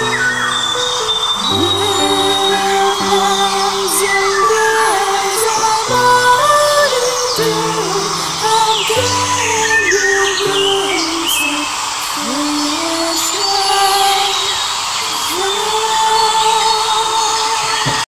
Música